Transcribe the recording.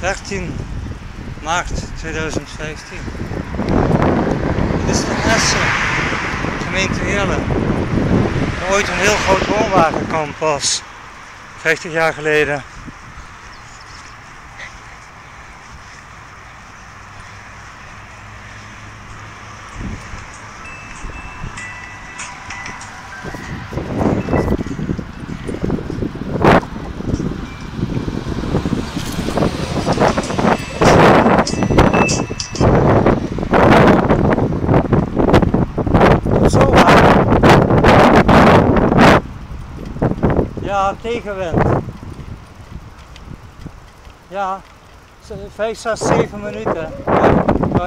13 maart 2015. Dit is de Essen, gemeente Eerlen. Ooit een heel groot woonwagenkamp was, 50 jaar geleden. Ja, tegenwind. Ja, 5, 6, 7 minuten. Ja,